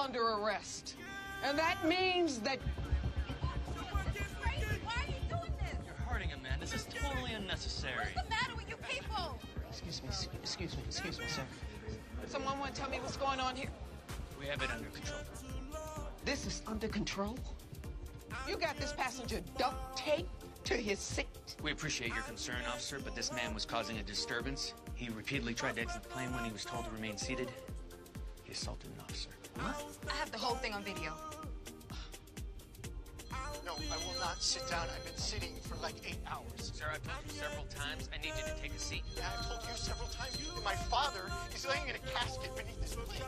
under arrest. And that means that Why are you doing this? You're hurting him, man. This is totally unnecessary. What's the matter with you people? Excuse me, excuse me, excuse me, sir. Someone want to tell me what's going on here? We have it under control. This is under control. You got this passenger duct taped to his seat. We appreciate your concern, officer, but this man was causing a disturbance. He repeatedly tried to exit the plane when he was told to remain seated. He assaulted an officer. I have the whole thing on video. No, I will not sit down. I've been sitting for like eight hours. Sir, I've told you several times. I need you to take a seat. Yeah, I've told you several times that my father is laying in a casket beneath this plane.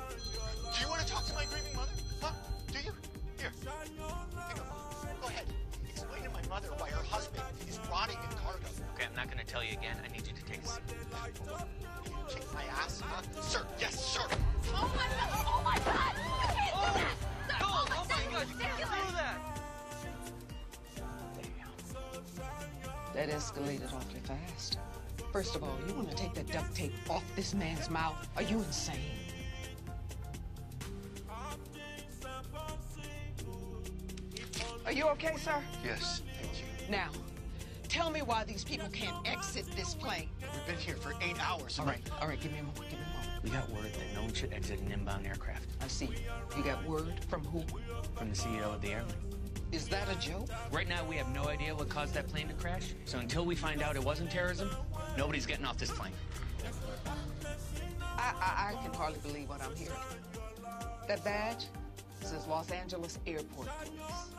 Do you want to talk to my grieving mother? Huh? Do you? Here. Take a look. Go ahead. Explain to my mother why her husband is rotting in cargo. Okay, I'm not going to tell you again. I need you to take a seat. You kick my ass, huh? Sir, yes, sir. Oh my god! Oh my god! That escalated awfully fast. First of all, you want to take that duct tape off this man's mouth? Are you insane? Are you okay, sir? Yes, thank you. Now, tell me why these people can't exit this plane. We've been here for eight hours. All right, all right, give me a moment, give me a moment. We got word that no one should exit an inbound aircraft. I see. You got word from who? From the CEO of the airline. Is that a joke? Right now, we have no idea what caused that plane to crash. So until we find out it wasn't terrorism, nobody's getting off this plane. I, I, I can hardly believe what I'm hearing. That badge says Los Angeles Airport Police.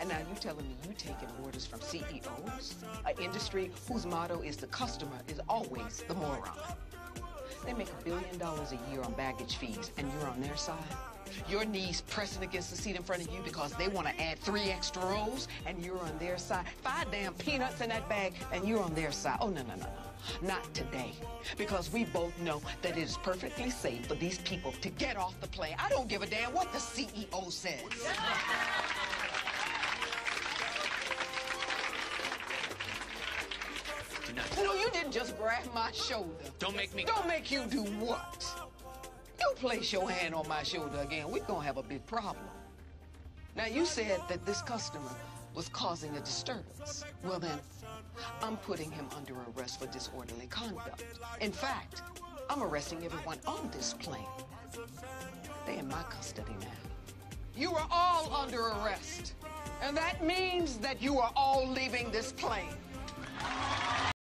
And now you're telling me you're taking orders from CEOs, an industry whose motto is the customer is always the moron. They make a billion dollars a year on baggage fees, and you're on their side. Your knees pressing against the seat in front of you because they want to add three extra rows, and you're on their side. Five damn peanuts in that bag, and you're on their side. Oh, no, no, no, no. Not today. Because we both know that it is perfectly safe for these people to get off the plane. I don't give a damn what the CEO says. No, you didn't just grab my shoulder. Don't make me. Don't make you do what? You place your hand on my shoulder again, we're gonna have a big problem. Now, you said that this customer was causing a disturbance. Well, then, I'm putting him under arrest for disorderly conduct. In fact, I'm arresting everyone on this plane. They're in my custody now. You are all under arrest. And that means that you are all leaving this plane.